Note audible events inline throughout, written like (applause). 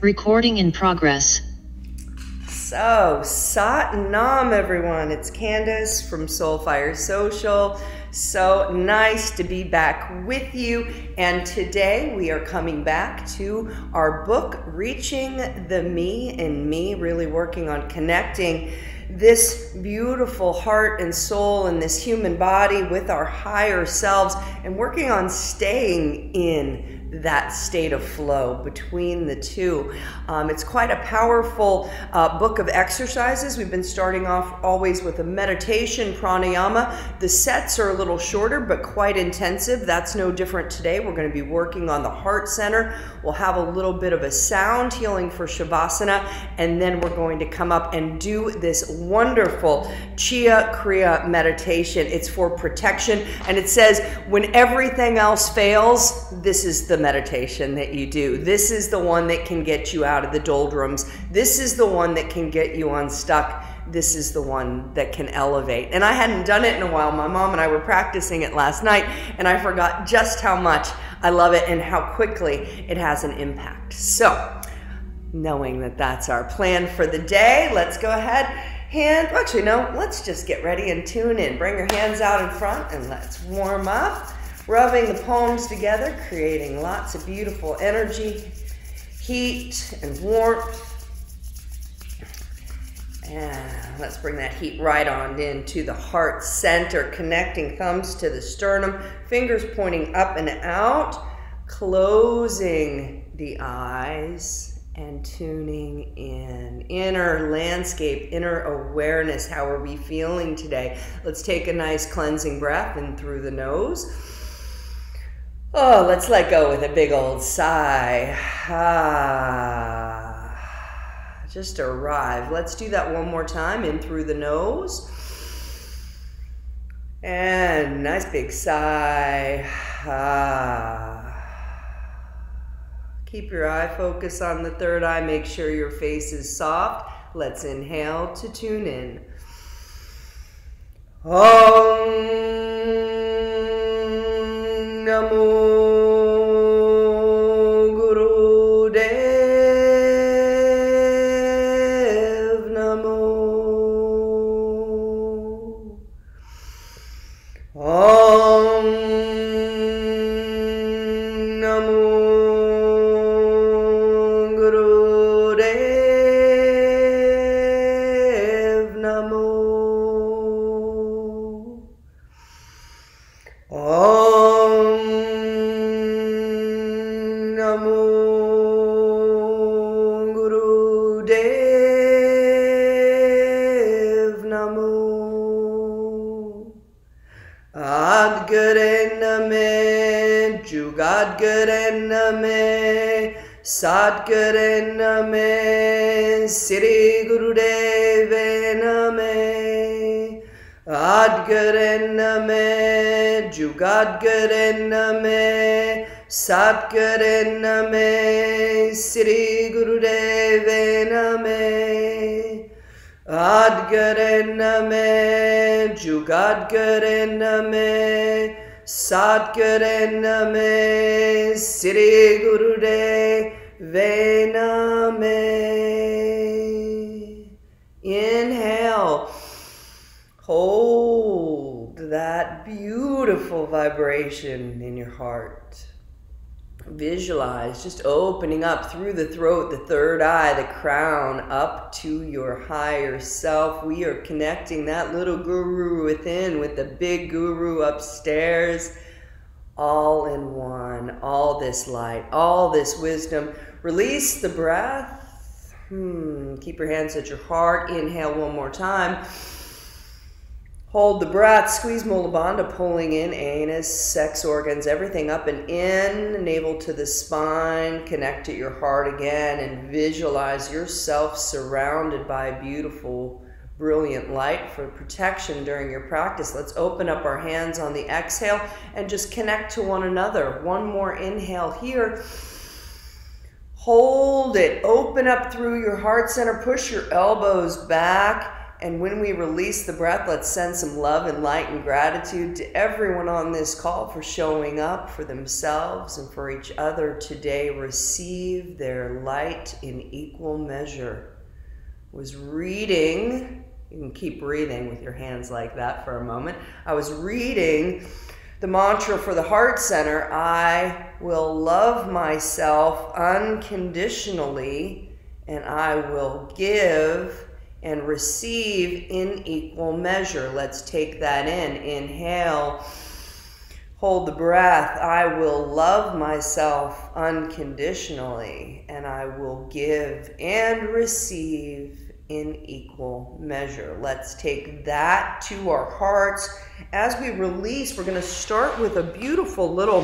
Recording in progress. So, Sat Nam, everyone. It's Candace from Soulfire Social. So nice to be back with you. And today we are coming back to our book, Reaching the Me in Me, really working on connecting this beautiful heart and soul and this human body with our higher selves and working on staying in that state of flow between the two. Um, it's quite a powerful uh, book of exercises. We've been starting off always with a meditation pranayama. The sets are a little shorter but quite intensive. That's no different today. We're going to be working on the heart center. We'll have a little bit of a sound healing for Shavasana, and then we're going to come up and do this wonderful Chia Kriya meditation. It's for protection, and it says when everything else fails, this is the meditation that you do. This is the one that can get you out of the doldrums. This is the one that can get you unstuck. This is the one that can elevate. And I hadn't done it in a while. My mom and I were practicing it last night, and I forgot just how much I love it and how quickly it has an impact. So, knowing that that's our plan for the day, let's go ahead hand, actually, no, let's just get ready and tune in. Bring your hands out in front and let's warm up rubbing the palms together, creating lots of beautiful energy, heat, and warmth. And let's bring that heat right on into the heart center, connecting thumbs to the sternum, fingers pointing up and out, closing the eyes and tuning in. Inner landscape, inner awareness. How are we feeling today? Let's take a nice cleansing breath in through the nose. Oh, let's let go with a big old sigh. Ah, (sighs) just arrive. Let's do that one more time in through the nose. And nice big sigh. Ah. (sighs) Keep your eye focus on the third eye. Make sure your face is soft. Let's inhale to tune in. Om. namo Name, Jugadguru Name, Sadguru Name, Sri Gurudev Name, Adguru Name, Jugadguru Name, Sadguru Name, Sri Gurudev Vename. Inhale. Hold that beautiful vibration in your heart. Visualize just opening up through the throat, the third eye, the crown, up to your higher self. We are connecting that little guru within with the big guru upstairs all in one, all this light, all this wisdom. Release the breath. Hmm. Keep your hands at your heart. Inhale one more time. Hold the breath. Squeeze Mula Bandha, pulling in anus, sex organs, everything up and in. Navel to the spine. Connect to your heart again and visualize yourself surrounded by beautiful brilliant light for protection during your practice. Let's open up our hands on the exhale and just connect to one another. One more inhale here. Hold it. Open up through your heart center. Push your elbows back. And when we release the breath, let's send some love and light and gratitude to everyone on this call for showing up for themselves and for each other today. Receive their light in equal measure. Was reading, you can keep breathing with your hands like that for a moment. I was reading the mantra for the Heart Center I will love myself unconditionally and I will give and receive in equal measure. Let's take that in. Inhale. Hold the breath. I will love myself unconditionally and I will give and receive in equal measure. Let's take that to our hearts. As we release, we're going to start with a beautiful little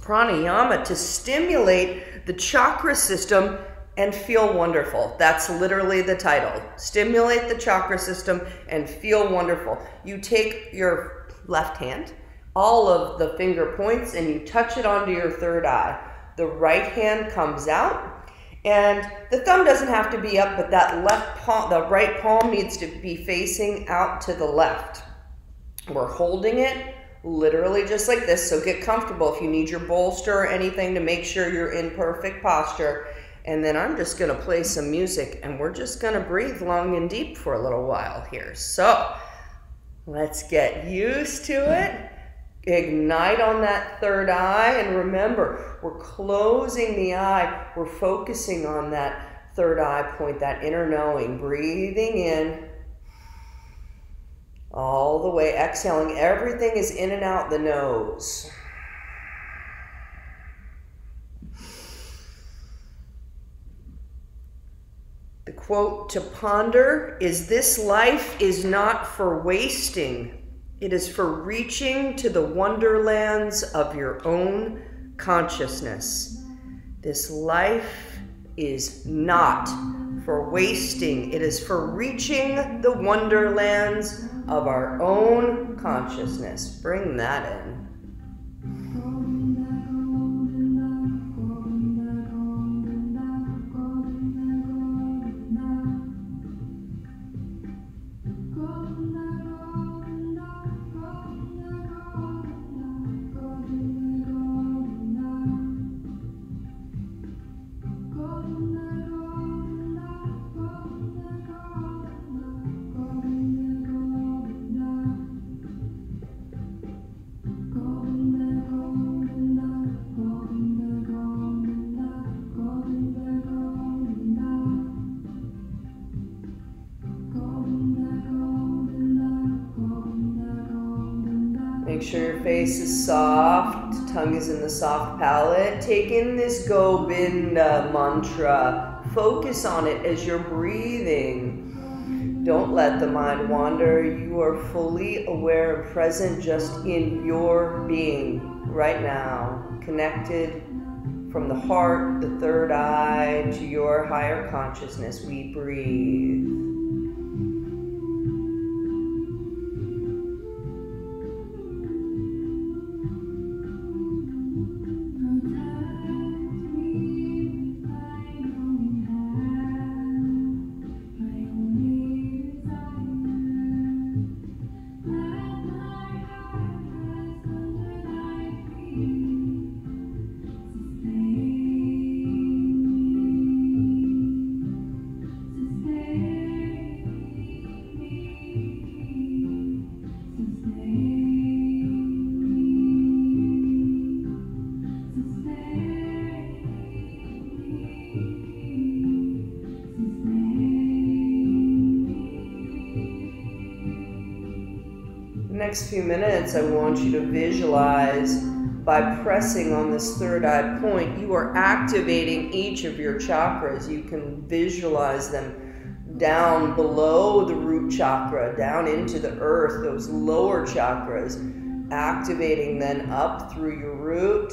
pranayama to stimulate the chakra system and feel wonderful. That's literally the title. Stimulate the chakra system and feel wonderful. You take your left hand, all of the finger points, and you touch it onto your third eye. The right hand comes out and the thumb doesn't have to be up, but that left palm, the right palm needs to be facing out to the left. We're holding it literally just like this. So get comfortable if you need your bolster or anything to make sure you're in perfect posture. And then I'm just going to play some music and we're just going to breathe long and deep for a little while here. So let's get used to it. Ignite on that third eye. And remember, we're closing the eye. We're focusing on that third eye point, that inner knowing. Breathing in all the way, exhaling. Everything is in and out the nose. The quote to ponder is This life is not for wasting it is for reaching to the wonderlands of your own consciousness. This life is not for wasting, it is for reaching the wonderlands of our own consciousness. Bring that in. Is in the soft palate. Take in this Govinda mantra. Focus on it as you're breathing. Don't let the mind wander. You are fully aware and present just in your being right now, connected from the heart, the third eye, to your higher consciousness. We breathe. Next few minutes, I want you to visualize by pressing on this third eye point, you are activating each of your chakras. You can visualize them down below the root chakra, down into the earth, those lower chakras, activating then up through your root,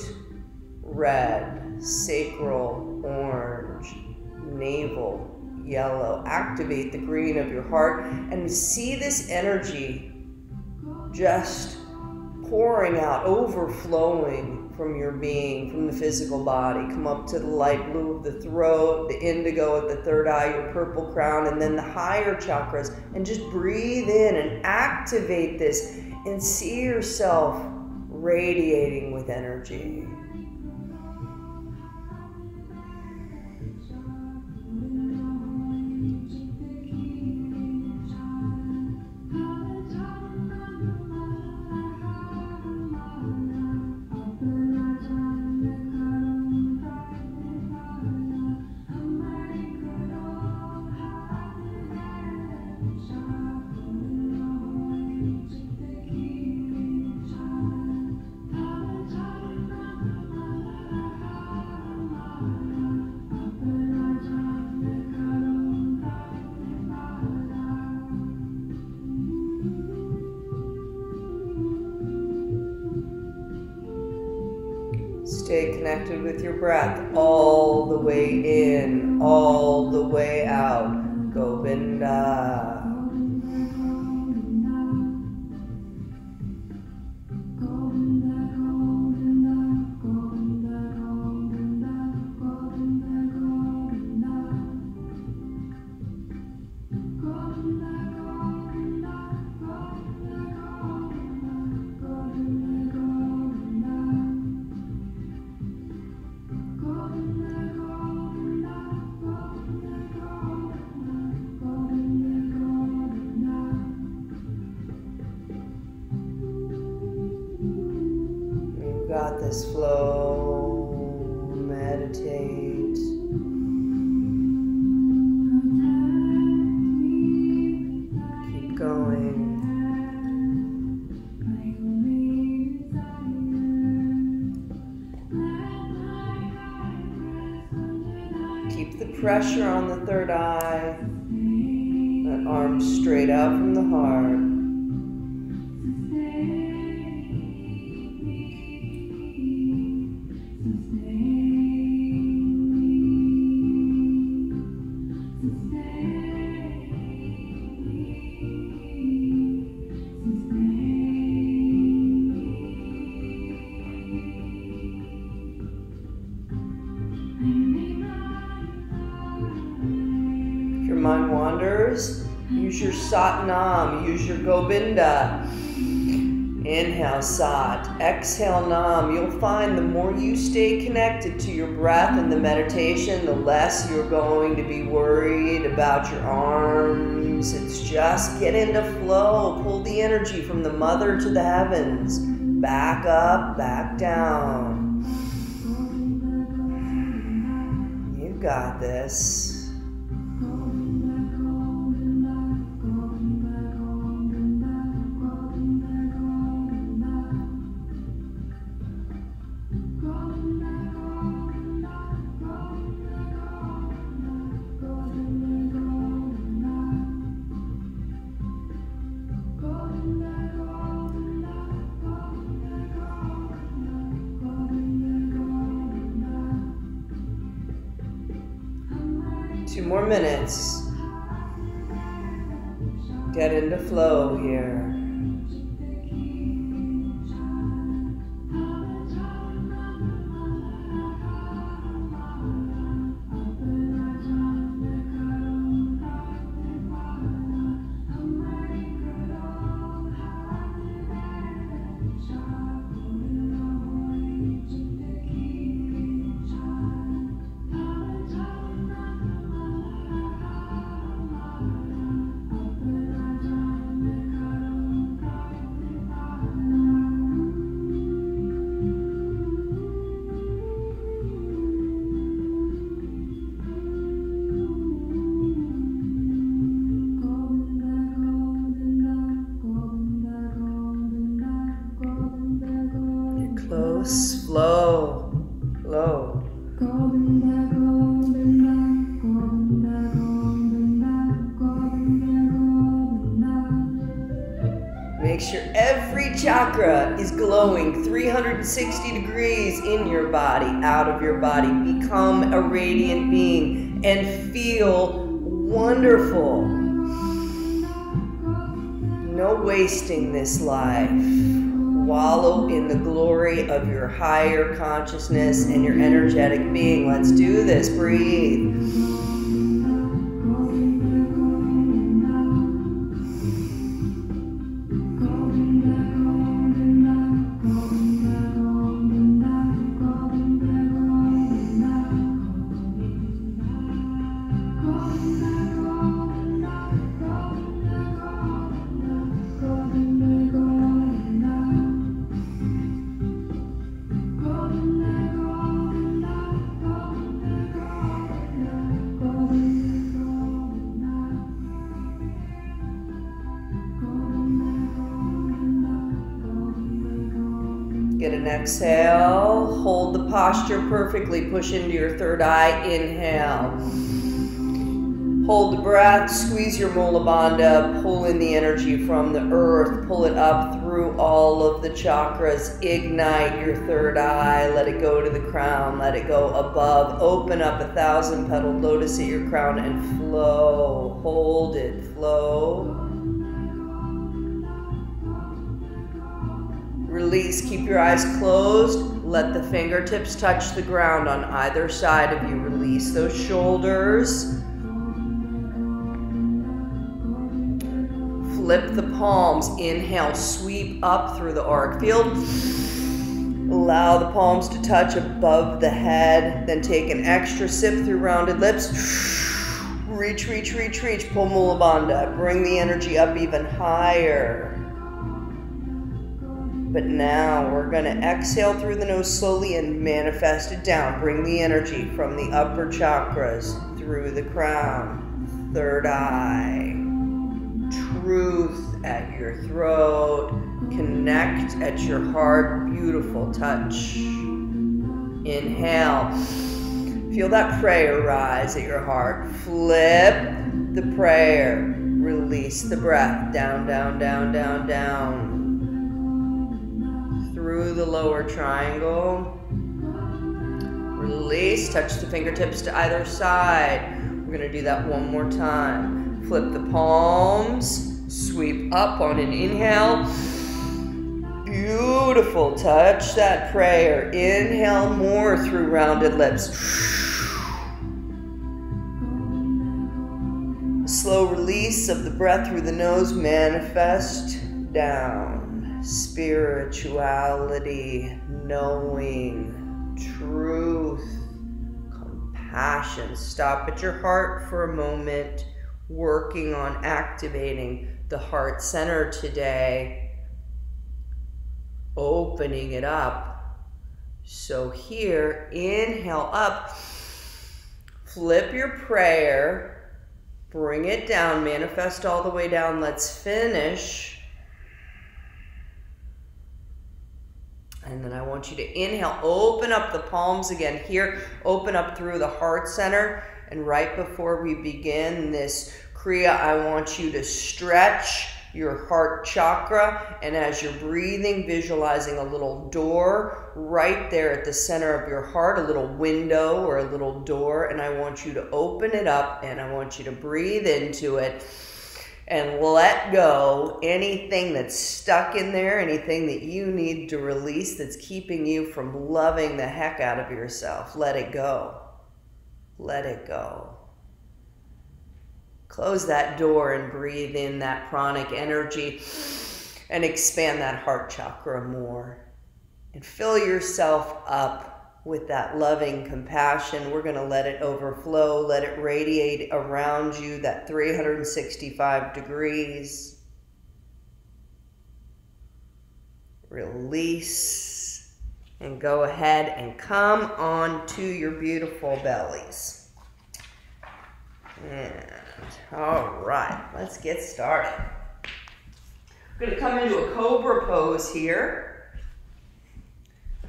red, sacral, orange, navel, yellow. Activate the green of your heart and see this energy just pouring out, overflowing from your being, from the physical body. Come up to the light blue of the throat, the indigo at the third eye, your purple crown, and then the higher chakras. And just breathe in and activate this and see yourself radiating with energy. Breath this flow. You're going to be worried about your arms. It's just get into flow, pull the energy from the mother to the heavens, back up, back down. You got this. Close, flow, flow. Make sure every chakra is glowing 360 degrees in your body, out of your body. Become a radiant being and feel wonderful. No wasting this life. Wallow in the glory of your higher consciousness and your energetic being. Let's do this. Breathe. Exhale, hold the posture perfectly. Push into your third eye. Inhale. Hold the breath, squeeze your Mula Bandha, pull in the energy from the earth, pull it up through all of the chakras, ignite your third eye, let it go to the crown, let it go above, open up a thousand petaled lotus at your crown and flow. Hold it, flow. Release, keep your eyes closed. Let the fingertips touch the ground on either side of you. Release those shoulders. Flip the palms. Inhale, sweep up through the auric field. Allow the palms to touch above the head. Then take an extra sip through rounded lips. Reach, reach, reach, reach. Pull Bandha. Bring the energy up even higher. But now we're going to exhale through the nose slowly and manifest it down. Bring the energy from the upper chakras through the crown, third eye, truth at your throat, connect at your heart. Beautiful touch. Inhale. Feel that prayer rise at your heart. Flip the prayer. Release the breath. Down, down, down, down, down the lower triangle. Release, touch the fingertips to either side. We're gonna do that one more time. Flip the palms, sweep up on an inhale. Beautiful, touch that prayer. Inhale more through rounded lips. Slow release of the breath through the nose, manifest down spirituality, knowing, truth, compassion. Stop at your heart for a moment, working on activating the heart center today, opening it up. So here, inhale up, flip your prayer, bring it down, manifest all the way down. Let's finish And then I want you to inhale, open up the palms again here, open up through the heart center. And right before we begin this Kriya, I want you to stretch your heart chakra. And as you're breathing, visualizing a little door right there at the center of your heart, a little window or a little door. And I want you to open it up and I want you to breathe into it and let go anything that's stuck in there, anything that you need to release that's keeping you from loving the heck out of yourself. Let it go. Let it go. Close that door and breathe in that pranic energy and expand that heart chakra more. And fill yourself up with that loving compassion. We're going to let it overflow, let it radiate around you, that 365 degrees. Release and go ahead and come on to your beautiful bellies. And all right, let's get started. We're going to come into a cobra pose here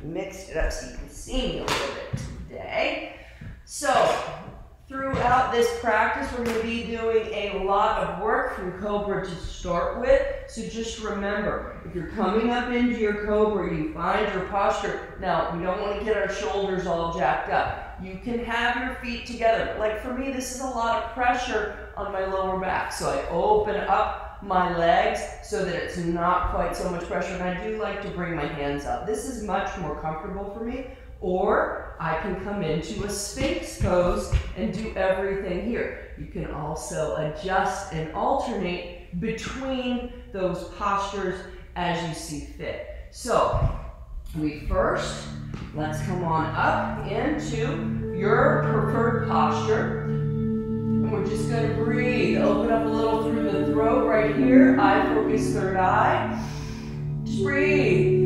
mixed it up so you can see me a little bit today. So, throughout this practice, we're going to be doing a lot of work from Cobra to start with. So just remember, if you're coming up into your Cobra, you find your posture. Now, we don't want to get our shoulders all jacked up. You can have your feet together. Like for me, this is a lot of pressure on my lower back. So I open up my legs so that it's not quite so much pressure. And I do like to bring my hands up. This is much more comfortable for me. Or I can come into a Sphinx pose and do everything here. You can also adjust and alternate between those postures as you see fit. So we first, let's come on up into your preferred posture. We're just gonna breathe. Open up a little through the throat right here. Eye focus, third eye. Just. Breathe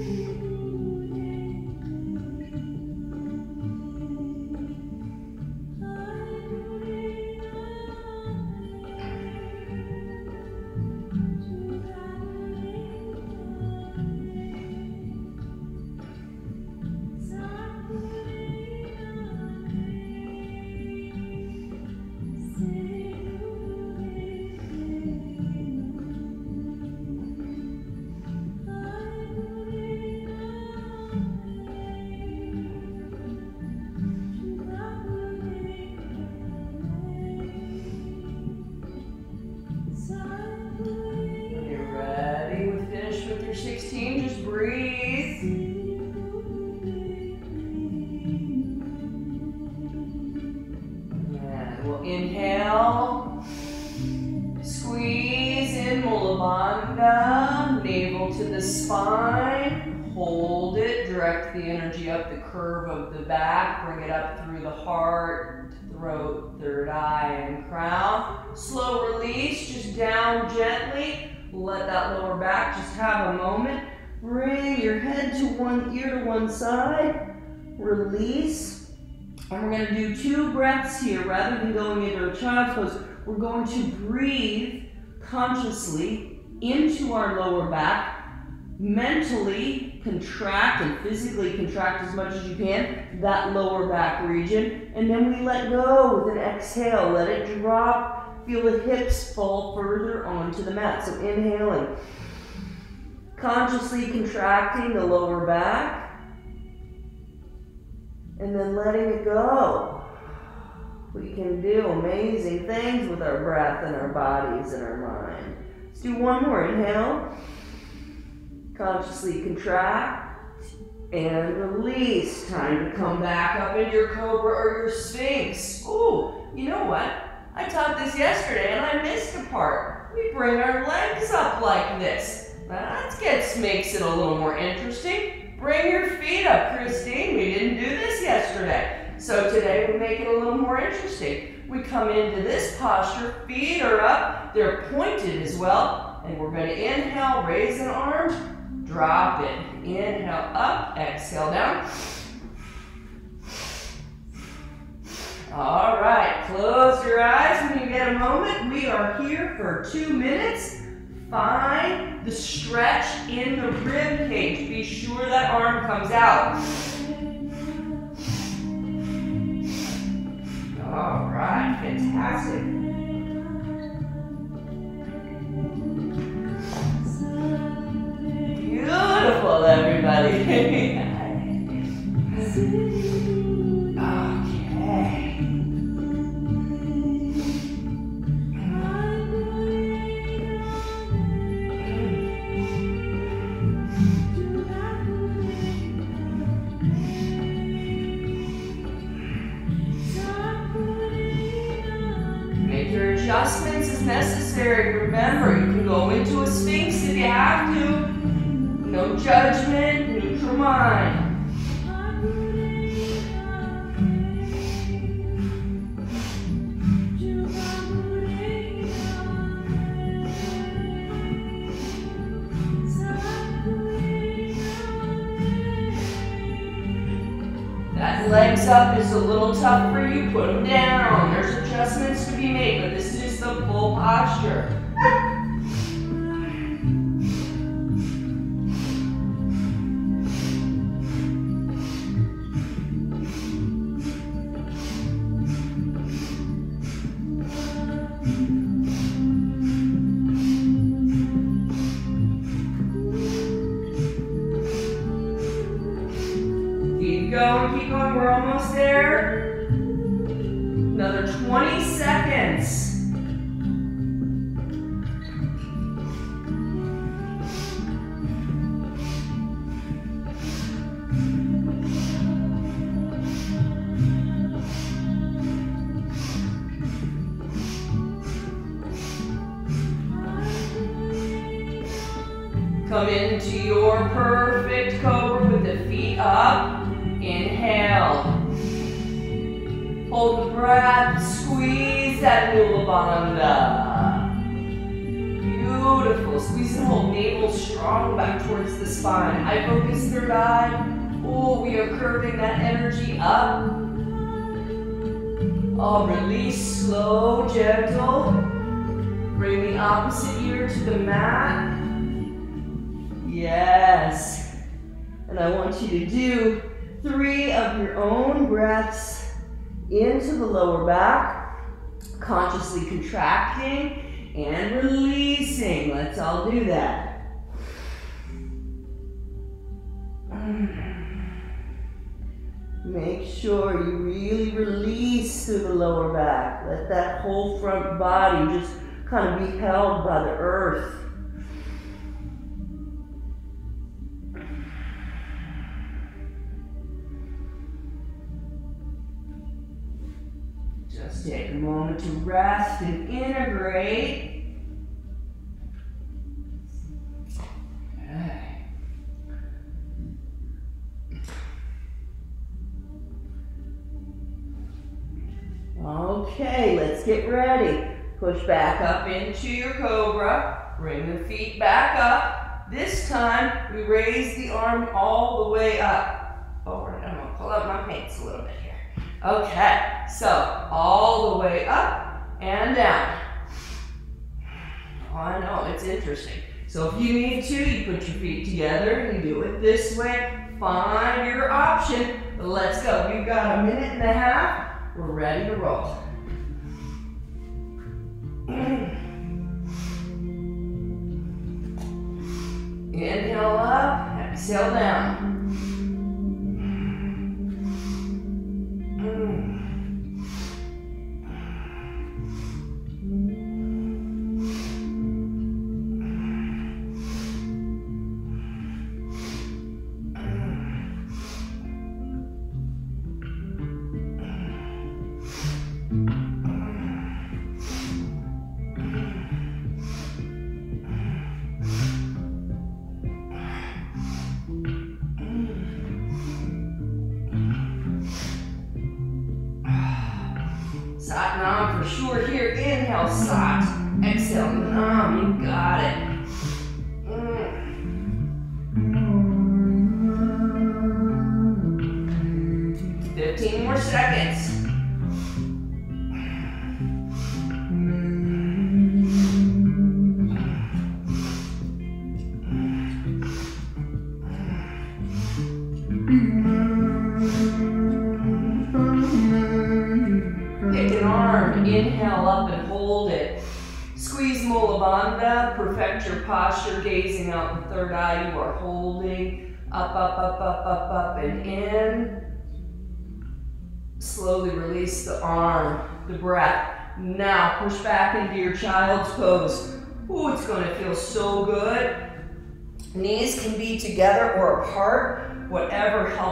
Mula Navel to the spine. Hold it. Direct the energy up the curve of the back. Bring it up through the heart, throat, third eye, and crown. Slow release, just down gently. Let that lower back just have a moment. Bring your head to one ear to one side. Release. And we're going to do two breaths here. Rather than going into a child's pose, we're going to breathe consciously into our lower back. Mentally contract and physically contract as much as you can that lower back region. And then we let go with an exhale. Let it drop. Feel the hips fall further onto the mat. So inhaling. Consciously contracting the lower back. And then letting it go. We can do amazing things with our breath and our bodies and our mind. Let's do one more. Inhale. Consciously contract and release. Time to come back up into your cobra or your sphinx. Ooh, you know what? I taught this yesterday and I missed a part. We bring our legs up like this. That gets makes it a little more interesting. Bring your feet up, Christine. We didn't do this yesterday. So today we make it a little more interesting. We come into this posture, feet are up, they're pointed as well. And we're to inhale, raise an arm, drop it. Inhale up, exhale down. All right, close your eyes when you get a moment. We are here for two minutes. Find the stretch in the rib cage. Be sure that arm comes out. All right, fantastic. Beautiful, everybody. (laughs) (laughs) (laughs) Remember, you can go into a sphinx if you have to. No judgment, neutral mind. That legs up is a little tough for you, put them down. There's adjustments to be made, but this is the full posture. Whole front body just kind of be held by the earth. Just take a moment to rest and integrate. Okay, let's get ready. Push back up into your cobra. Bring the feet back up. This time, we raise the arm all the way up. Oh, I'm gonna pull up my pants a little bit here. Okay, so all the way up and down. Oh, I know, it's interesting. So if you need to, you put your feet together and you do it this way. Find your option. Let's go. We've got a minute and a half. We're ready to roll. (clears throat) Inhale up, exhale down.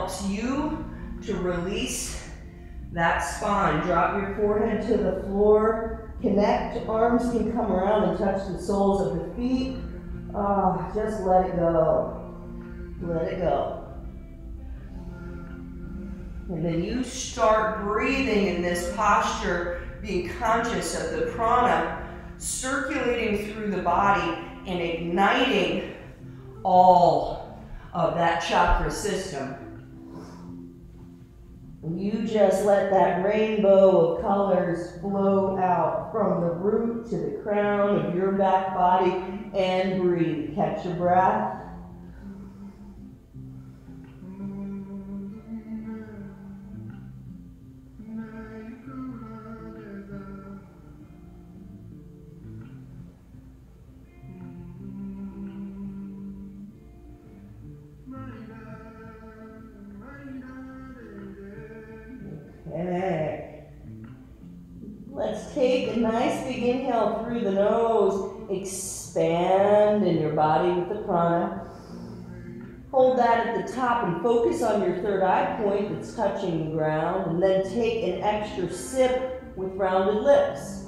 Helps you to release that spine. Drop your forehead to the floor. Connect. Arms can come around and touch the soles of the feet. Ah, just let it go. Let it go. And then you start breathing in this posture, being conscious of the prana circulating through the body and igniting all of that chakra system. You just let that rainbow of colors flow out from the root to the crown of your back body and breathe. Catch your breath. Take a nice big inhale through the nose. Expand in your body with the prana. Hold that at the top and focus on your third eye point that's touching the ground. And then take an extra sip with rounded lips.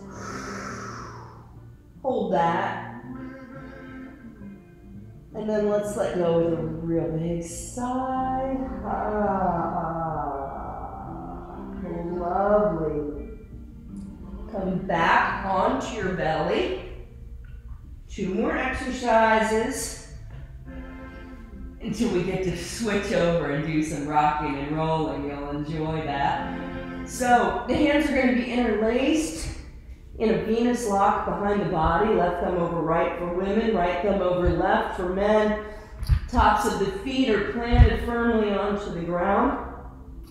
Hold that. And then let's let go with a real big sigh. Ah, lovely. Come back onto your belly. Two more exercises until we get to switch over and do some rocking and rolling. You'll enjoy that. So the hands are going to be interlaced in a Venus lock behind the body. Left thumb over right for women, right thumb over left for men. Tops of the feet are planted firmly onto the ground.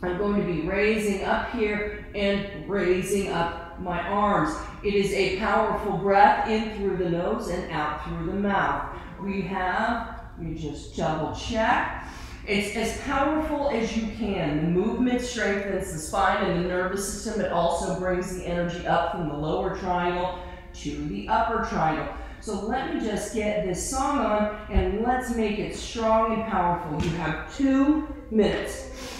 I'm going to be raising up here and raising up my arms. It is a powerful breath in through the nose and out through the mouth. We have, you just double check. It's as powerful as you can. The movement strengthens the spine and the nervous system. It also brings the energy up from the lower triangle to the upper triangle. So let me just get this song on and let's make it strong and powerful. You have two minutes.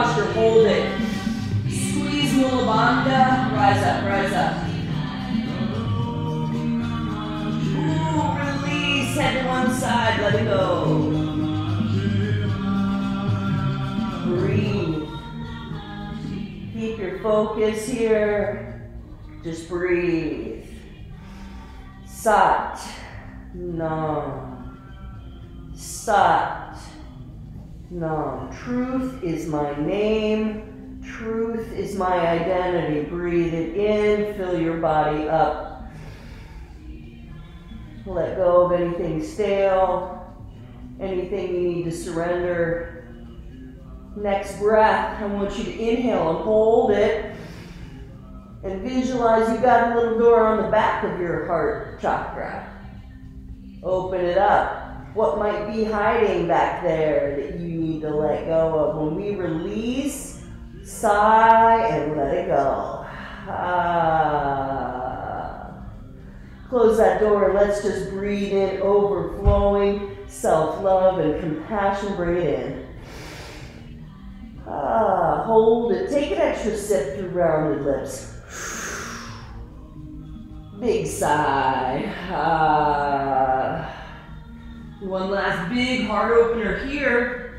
posture, hold it. Squeeze Mula Bandha, rise up, rise up. Ooh, release, head to one side, let it go. Breathe. Keep your focus here. Just breathe. Sat, Nam. Sat, Nam. Truth is my name. Truth is my identity. Breathe it in. Fill your body up. Let go of anything stale, anything you need to surrender. Next breath, I want you to inhale and hold it. And visualize you've got a little door on the back of your heart chakra. Open it up. What might be hiding back there that you need to let go of? When we release, sigh and let it go. (sighs) Close that door let's just breathe in, overflowing self love and compassion. Bring it in. (sighs) Ah, hold it. Take an extra sip through rounded lips. (sighs) Big sigh. Ah. One last big heart opener here.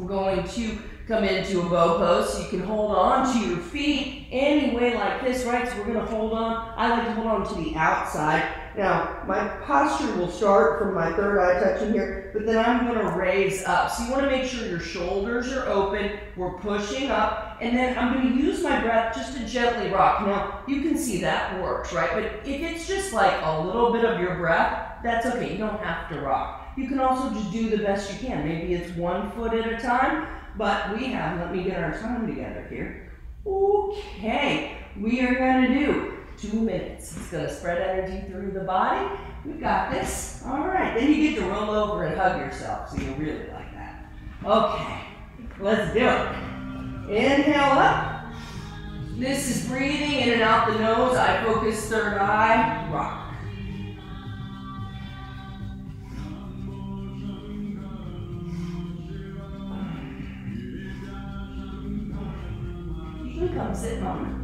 We're going to come into a bow pose so you can hold on to your feet any way like this, right? So we're going to hold on. I like to hold on to the outside. Now, my posture will start from my third eye touching here, but then I'm going to raise up. So you want to make sure your shoulders are open. We're pushing up, and then I'm going to use my breath just to gently rock. Now, you can see that works, right? But if it's just like a little bit of your breath, that's okay. You don't have to rock. You can also just do the best you can. Maybe it's one foot at a time, but we have, let me get our time together here. Okay, we are going to do two minutes. It's to spread energy through the body. We got this. All right, then you get to roll over and hug yourself, so you really like that. Okay, let's do it. Inhale up. This is breathing in and out the nose. I focus third eye, rock. Can come.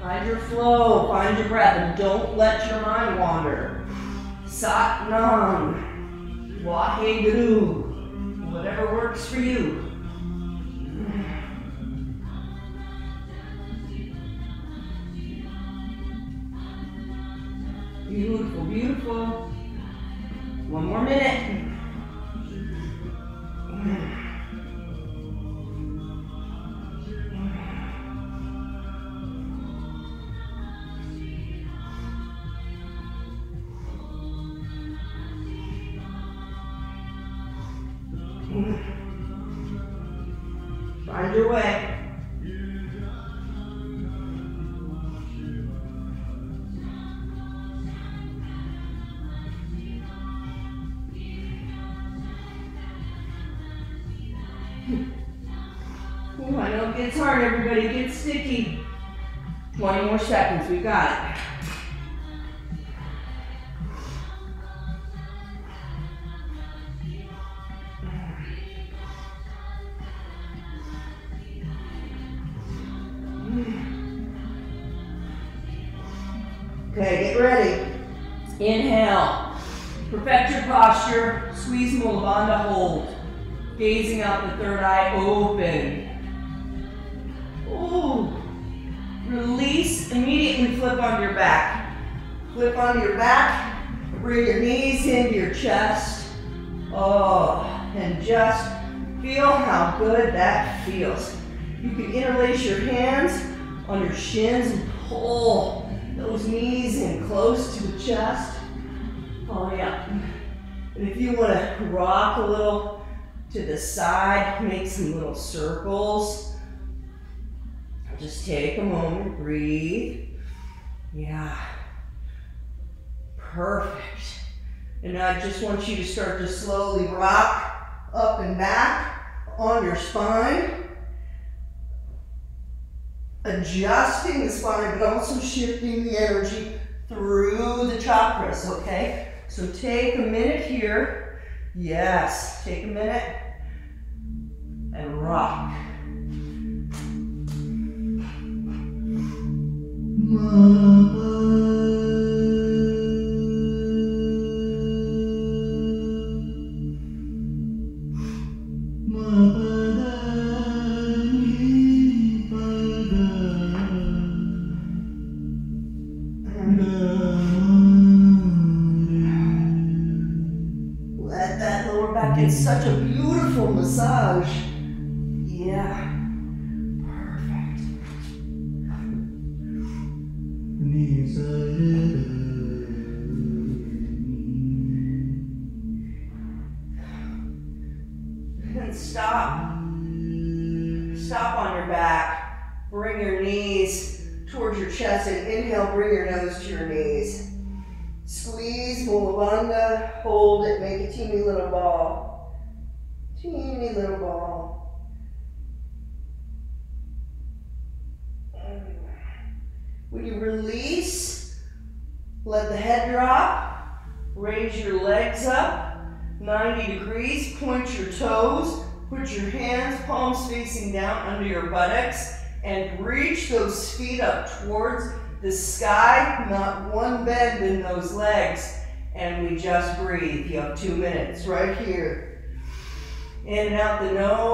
Find your flow, find your breath, and don't let your mind wander. Sat Nam, Waheguru, whatever works for you. Start to slowly rock up and back on your spine. Adjusting the spine, but also shifting the energy through the chakras, okay? So take a minute here. Yes, take a minute and rock. Let In and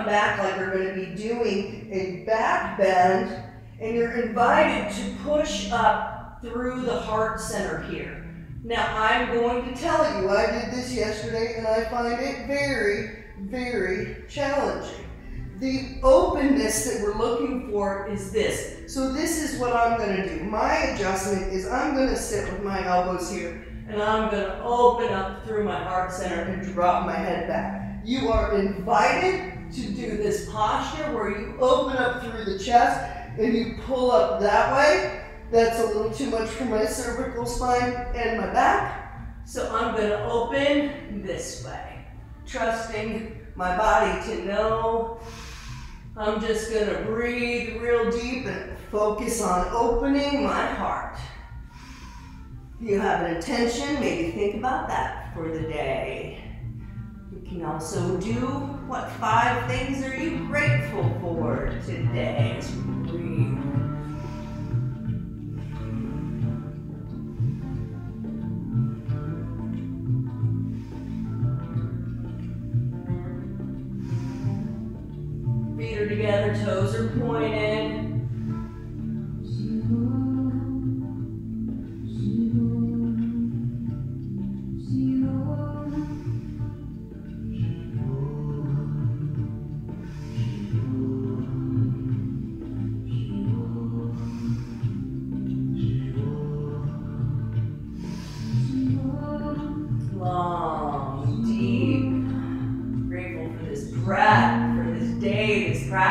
come back like we're going to be doing a back bend, and you're invited to push up through the heart center here. Now, I'm going to tell you, I did this yesterday and I find it very, very challenging. The openness that we're looking for is this. So, this is what I'm going to do. My adjustment is I'm going to sit with my elbows here and I'm going to open up through my heart center and drop my head back. You are invited to do this posture where you open up through the chest and you pull up that way. That's a little too much for my cervical spine and my back. So I'm going to open this way, trusting my body to know. I'm just going to breathe real deep and focus on opening my heart. If you have an intention, maybe think about that for the day. You can also do what five things are you grateful for today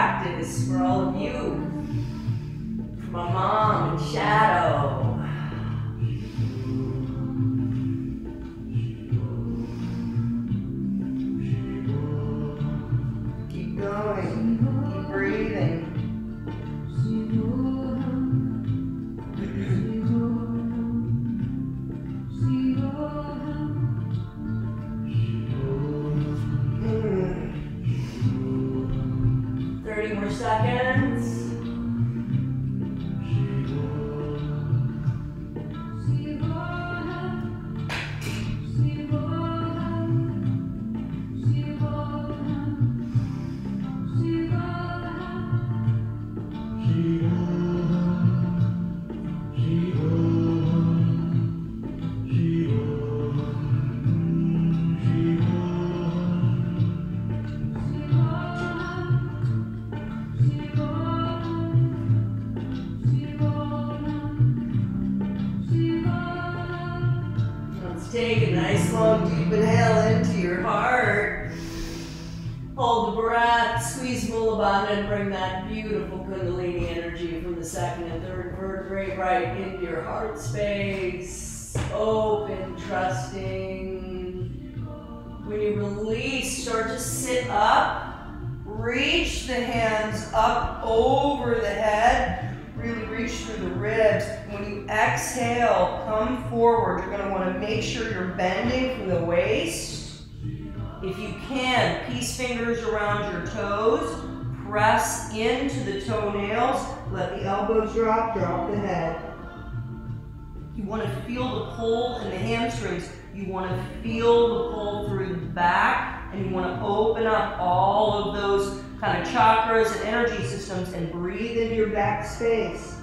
practice, for all of you. For my mom and Shadow. If you can, peace fingers around your toes. Press into the toenails. Let the elbows drop, drop the head. You want to feel the pull in the hamstrings. You want to feel the pull through the back. And you want to open up all of those kind of chakras and energy systems and breathe into your back space.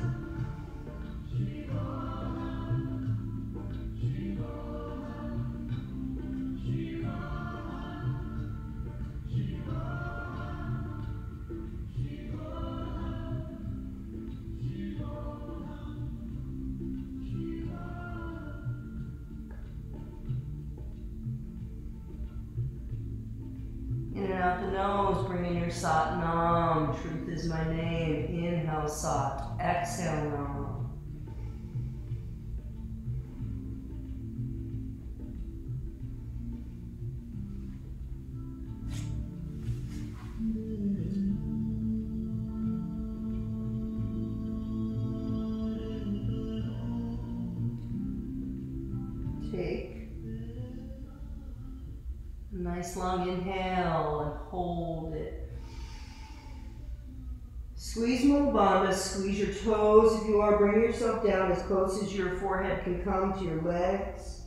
Nose, bring in your Sat Nam. Truth is my name. Inhale Sat. Exhale Nam. Nice long inhale hold it. Squeeze Mulabandha, squeeze your toes if you are. Bring yourself down as close as your forehead can come to your legs.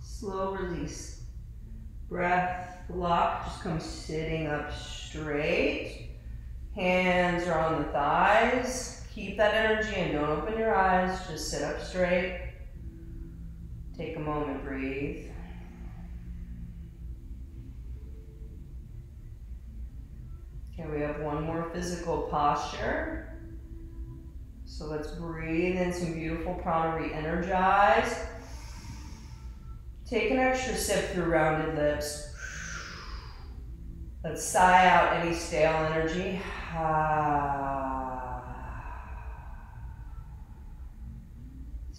Slow release. Breath lock, just come sitting up straight. Hands are on the thighs. Keep that energy and don't open your eyes. Just sit up straight. Take a moment, breathe. Okay, we have one more physical posture. So let's breathe in some beautiful prana, re-energize. Take an extra sip through rounded lips. Let's sigh out any stale energy. Ah.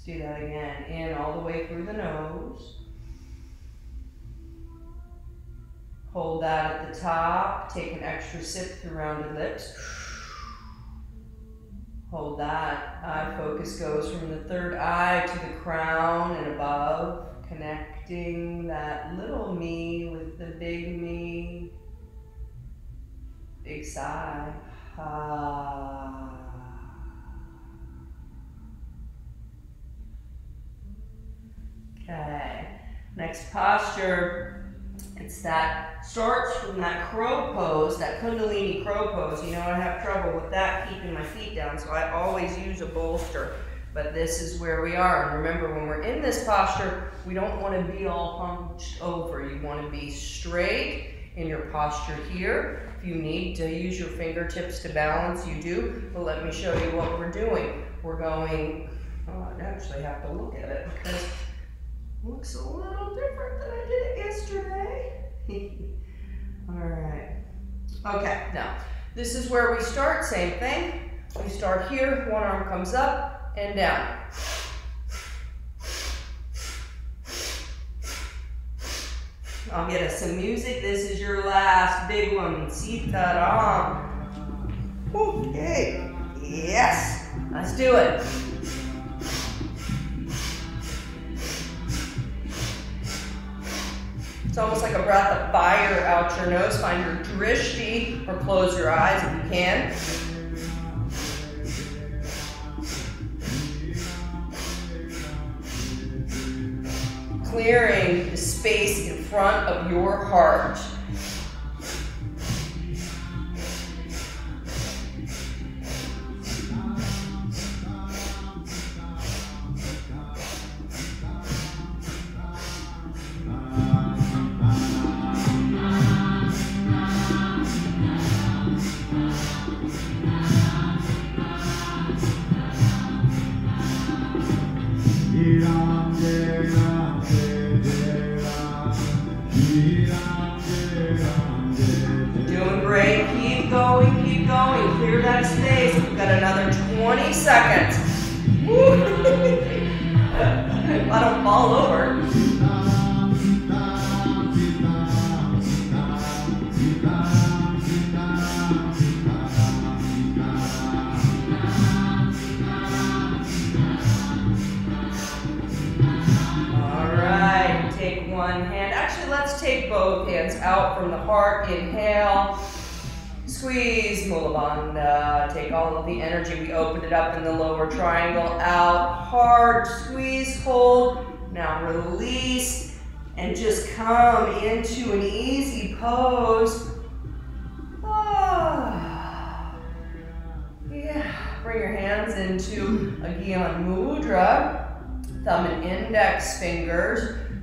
Let's do that again. In all the way through the nose. Hold that at the top. Take an extra sip through rounded lips. Hold that. Eye focus goes from the third eye to the crown and above, connecting that little me with the big me. Big sigh. Ah. Okay. Next posture, it's that starts from that crow pose, that kundalini crow pose. You know, I have trouble with that, keeping my feet down, so I always use a bolster. But this is where we are. And remember, when we're in this posture, we don't want to be all hunched over. You want to be straight in your posture here. If you need to use your fingertips to balance, you do. But let me show you what we're doing. We're going, oh, I actually have to look at it because looks a little different than I did it yesterday. (laughs) all right. Okay, now, this is where we start, same thing. We start here, one arm comes up, and down. I'll get us some music. This is your last big one. Sitaram. Okay. Yes. Let's do it. It's almost like a breath of fire out your nose. Find your drishti or close your eyes if you can. clearing the space in front of your heart.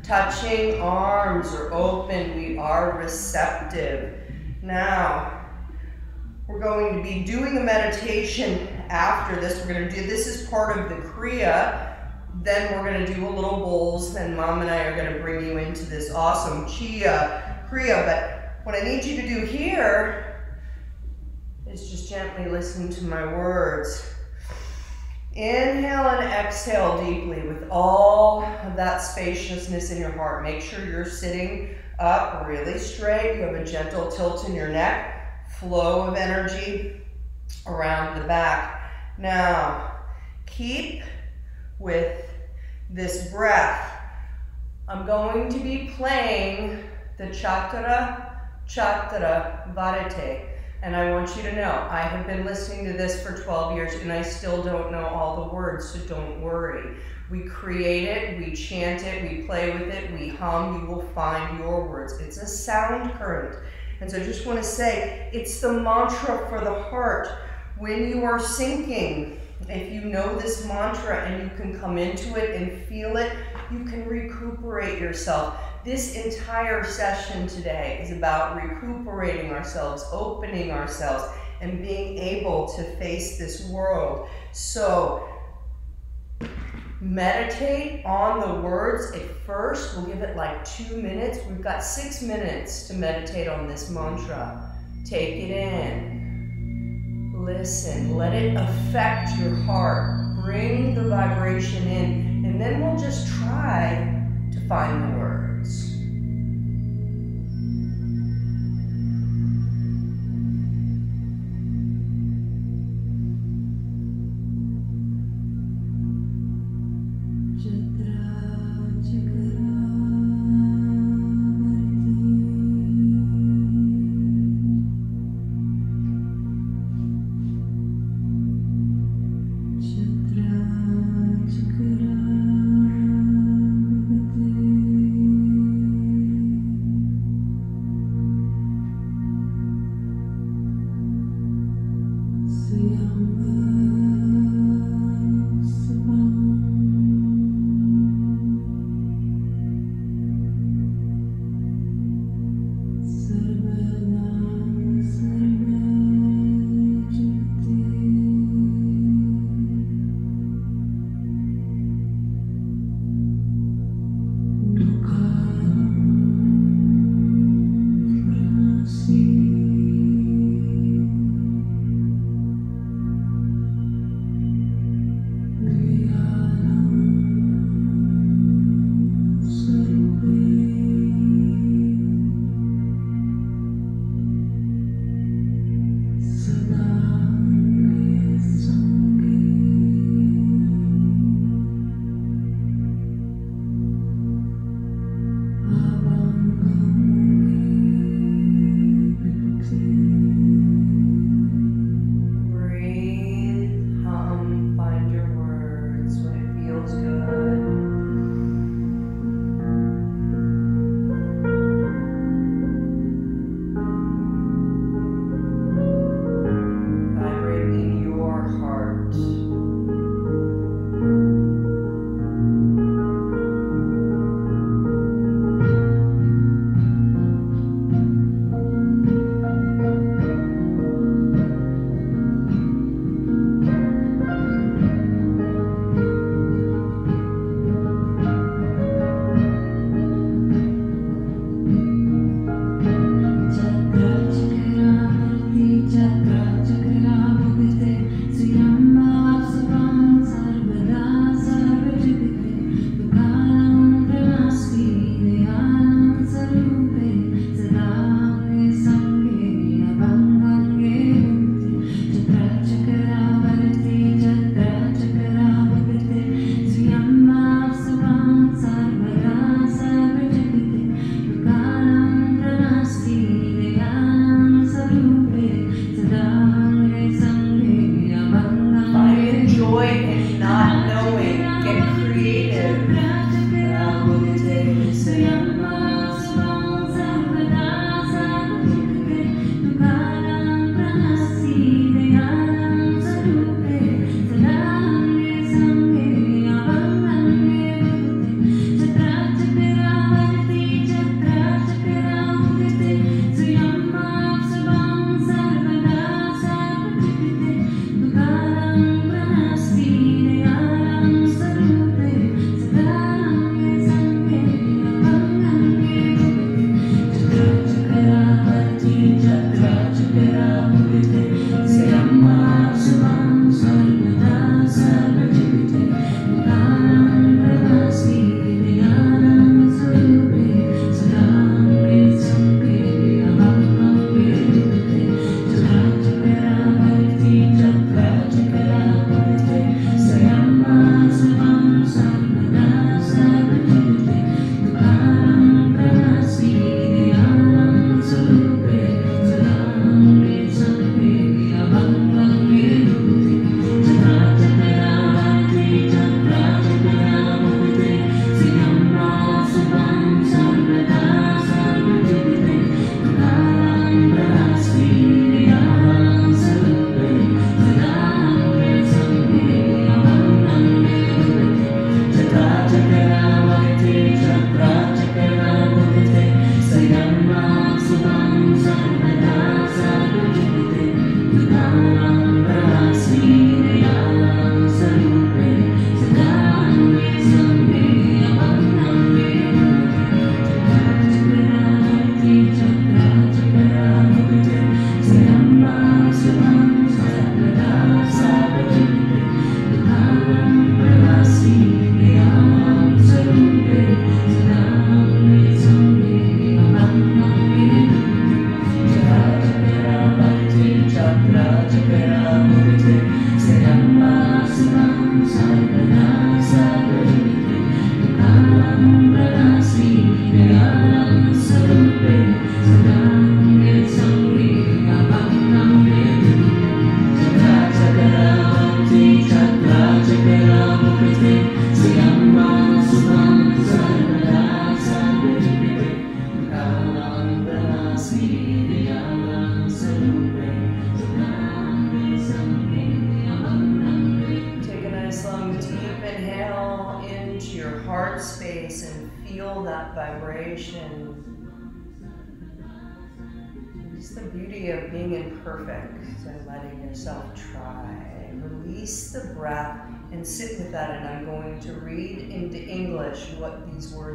Touching arms are open. We are receptive. Now, we're going to be doing a meditation after this. We're going to do, this is part of the Kriya. Then we're going to do a little bowls. Then mom and I are going to bring you into this awesome Chia Kriya. But what I need you to do here is just gently listen to my words. Inhale and exhale deeply with all of that spaciousness in your heart. Make sure you're sitting up really straight. You have a gentle tilt in your neck, flow of energy around the back. Now, keep with this breath. I'm going to be playing the Chattr, Chakkr, Vartee. And I want you to know, I have been listening to this for 12 years and I still don't know all the words, so don't worry. We create it, we chant it, we play with it, we hum, you will find your words. It's a sound current. And so I just want to say, it's the mantra for the heart. When you are sinking, if you know this mantra and you can come into it and feel it, you can recuperate yourself. This entire session today is about recuperating ourselves, opening ourselves, and being able to face this world. So, meditate on the words at first. We'll give it like two minutes. We've got six minutes to meditate on this mantra. Take it in. Listen. Let it affect your heart. Bring the vibration in. And then we'll just try to find the word.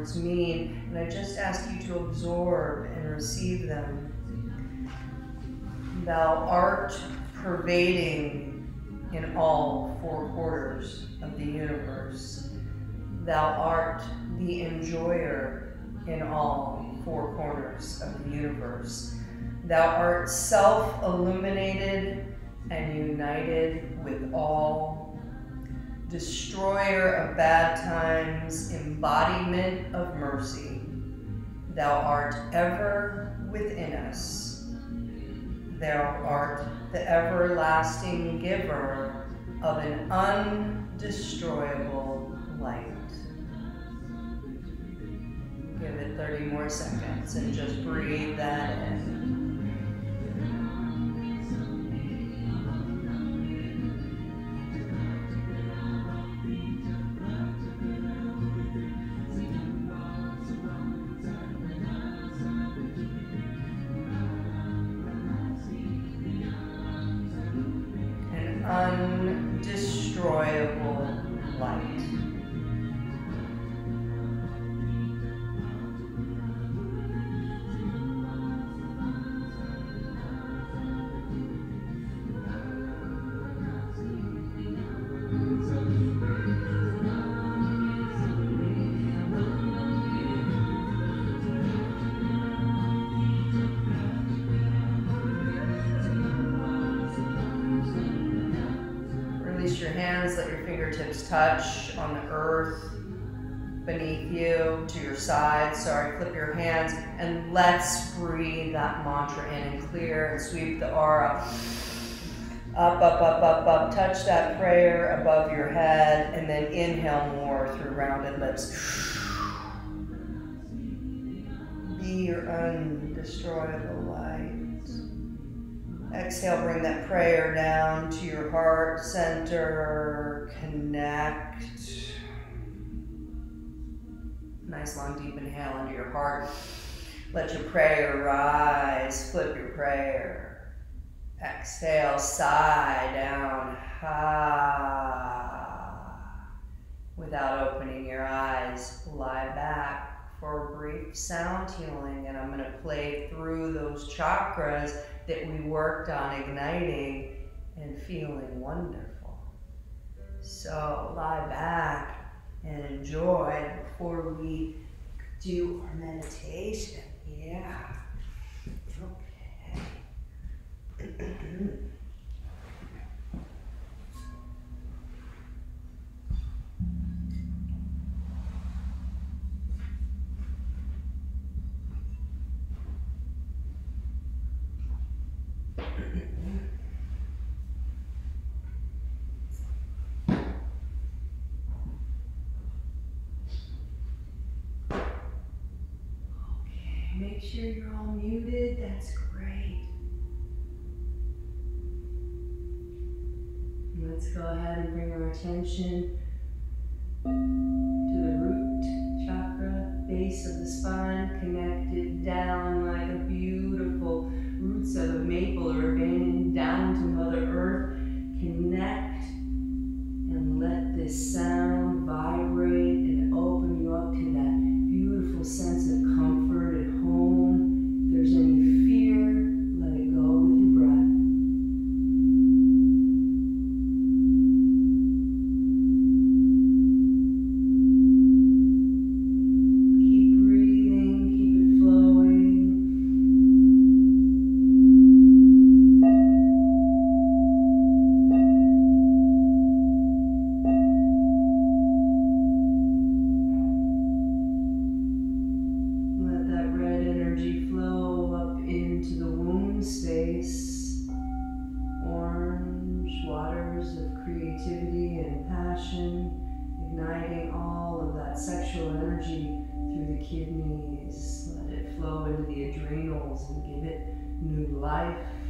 Words mean. And I just ask you to absorb and receive them. Thou art pervading in all four quarters of the universe. Thou art the enjoyer in all four corners of the universe. Thou art self illuminated and united with all destroyer of bad times, embodiment of mercy. Thou art ever within us. Thou art the everlasting giver of an undestroyable light. Give it 30 more seconds and just breathe that in. Touch on the earth beneath you, to your side. Sorry, flip your hands. And let's breathe that mantra in and clear and sweep the aura up, up, up, up, up. Touch that prayer above your head and then inhale more through rounded lips. Be your undestroyable light. Exhale, bring that prayer down to your heart center. Connect. Nice long deep inhale into your heart. Let your prayer rise. Flip your prayer. Exhale, sigh down. Ha. Without opening your eyes, lie back for a brief sound healing. And I'm going to play through those chakras that we worked on igniting and feeling wonderful. So lie back and enjoy before we do our meditation. Yeah. Okay. (clears throat) sure you're all muted. That's great. Let's go ahead and bring our attention to the root chakra, base of the spine, adrenals and give it new life.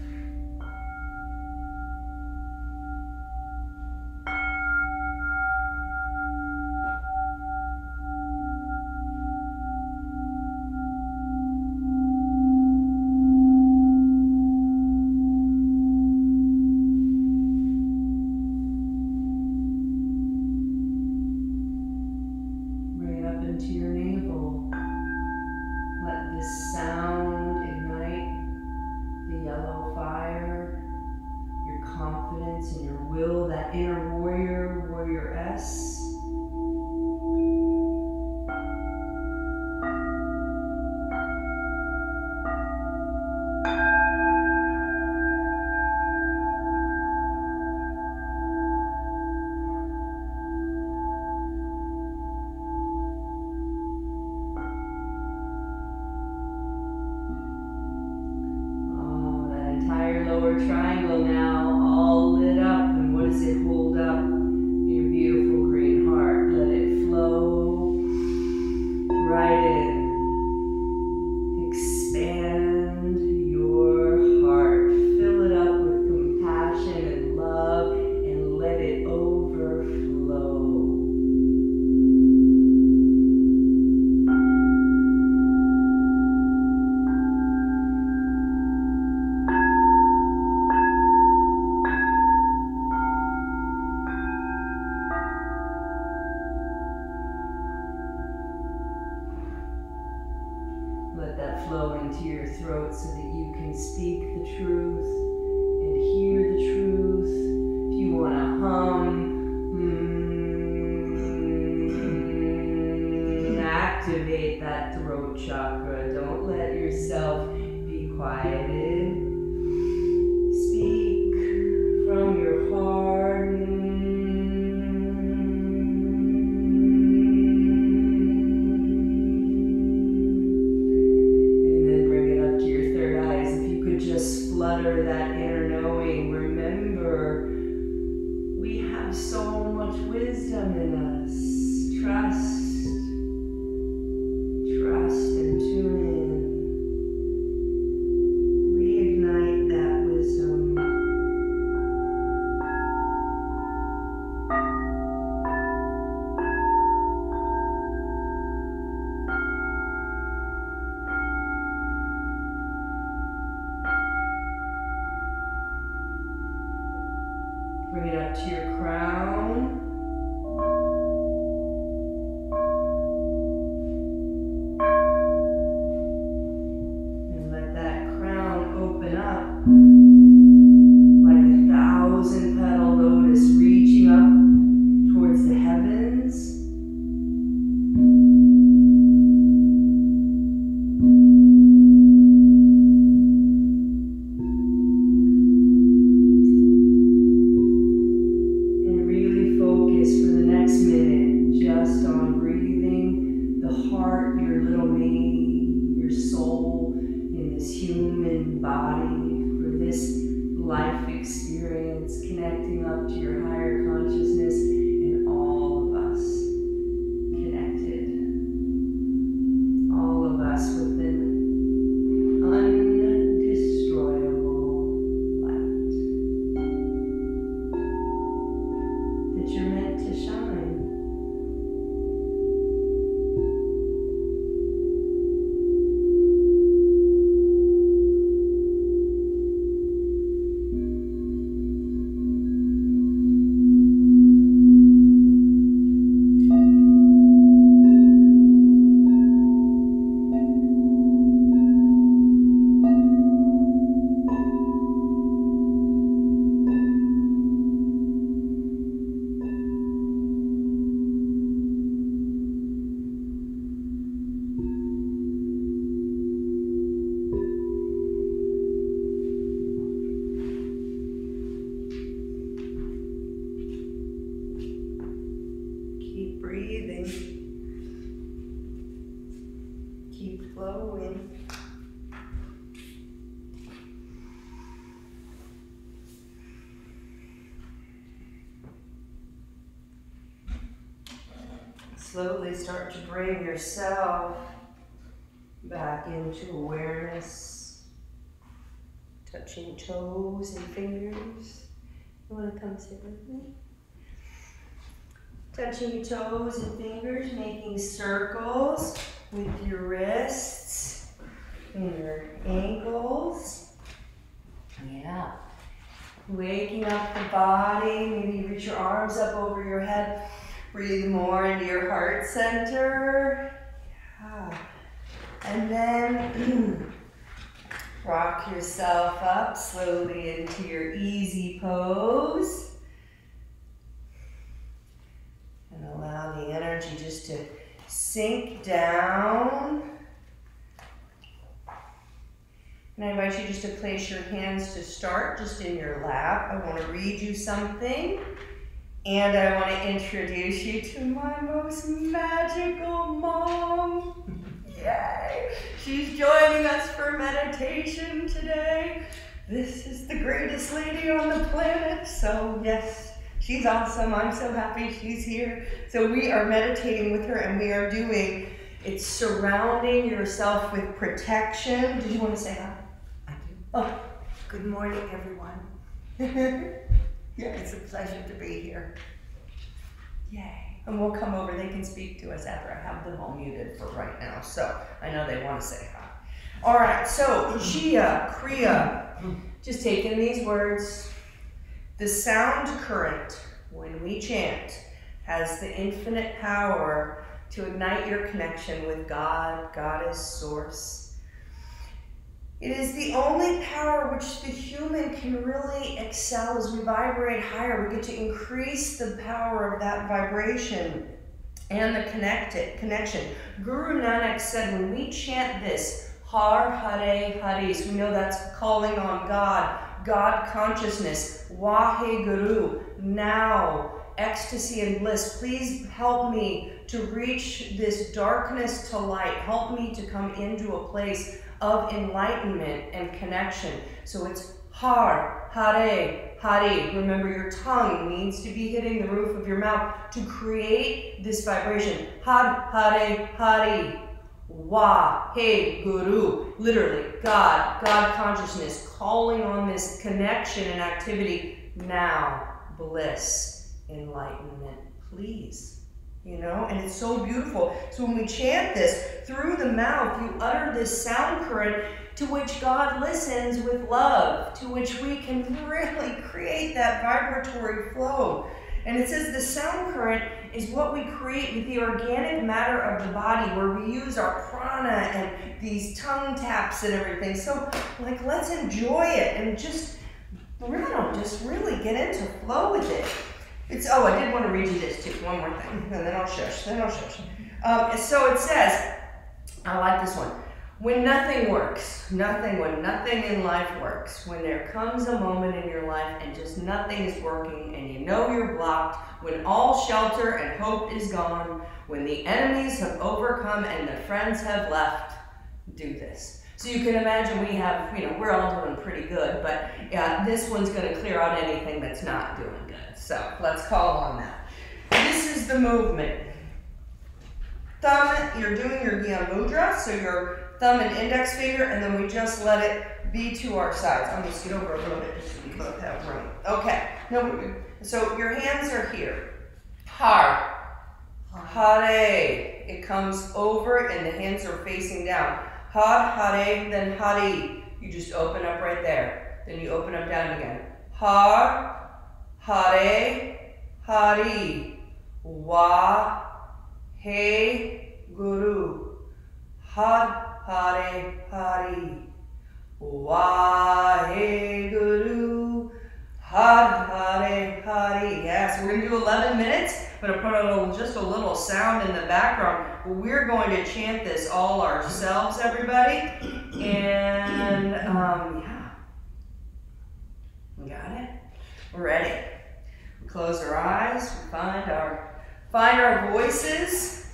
Bring it up to your crown. Toes and fingers, making circles with your wrists and your ankles. Yeah. Waking up the body, maybe reach your arms up over your head. Breathe more into your heart center. Yeah. And then rock yourself up slowly into your easy pose. And allow the energy just to sink down. And I invite you just to place your hands to start just in your lap. I want to read you something. And I want to introduce you to my most magical mom. Yay! She's joining us for meditation today. This is the greatest lady on the planet. So, yes, she's awesome. I'm so happy she's here. So, we are meditating with her and we are doing it's surrounding yourself with protection. Did you want to say hi? I do. Oh, Good morning, everyone. (laughs) yeah, It's a pleasure to be here. Yay. And we'll come over. They can speak to us after I have them all muted for right now. So I know they want to say hi. All right. So Chia, Kriya. Mm-hmm. Just taking these words. The sound current, when we chant, has the infinite power to ignite your connection with God, Goddess, Source. It is the only power which the human can really excel as we vibrate higher. We get to increase the power of that vibration and the connected connection. Guru Nanak said, when we chant this, Har Hare Haris, we know that's calling on God, God consciousness, Wahe Guru, now, ecstasy and bliss. Please help me to reach this darkness to light. Help me to come into a place of enlightenment and connection. So it's har, hare, hari. Remember, your tongue needs to be hitting the roof of your mouth to create this vibration. Har, hare, hari. Wa, hey, guru. Literally, God, God consciousness, calling on this connection and activity now. Bliss, enlightenment, please you know, and it's so beautiful. So when we chant this through the mouth, you utter this sound current to which God listens with love, to which we can (laughs) really create that vibratory flow. And it says the sound current is what we create with the organic matter of the body, where we use our prana and these tongue taps and everything. So, like, let's enjoy it and just, really, just really get into flow with it. It's, oh, I did want to read you this too. One more thing, and then I'll shush. Then I'll shush. Um, so it says, I like this one. When nothing works, nothing, when nothing in life works, when there comes a moment in your life and just nothing is working and you know you're blocked, when all shelter and hope is gone, when the enemies have overcome and the friends have left, do this. So you can imagine we have, you know, we're all doing pretty good, but yeah, this one's going to clear out anything that's not doing good. So let's call on that. This is the movement. Thumb, you're doing your Gyan Mudra, so your thumb and index finger, and then we just let it be to our sides. I'm going to scoot over a little bit just so we both have room. Okay. No, so your hands are here. Har. Hare. It comes over and the hands are facing down. Har, hare, then hari. You just open up right there. Then you open up down again. Har, Hare Hari Wa He Guru Har Hare Hari Wa He Guru Har Hare Hari. Yes, we're gonna do 11 minutes. I'm gonna put a little, just a little sound in the background. We're going to chant this all ourselves, everybody. And um, yeah, we got it. We're ready close our eyes, find our find our voices,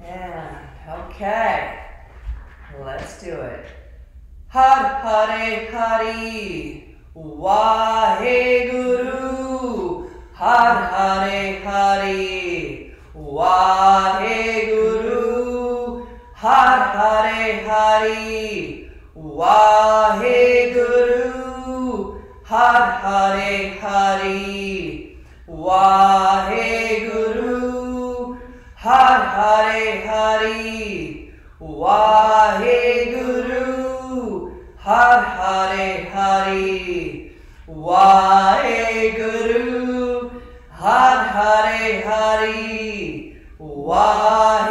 and okay, let's do it. Har Hare Hari. Waheguru Har Hare Hari. Waheguru Har Hare Hari. Waheguru Har Hare Hari. Waheguru Har Hare Hari Waheguru Har Hare Hari Waheguru Har Hare Hari Waheguru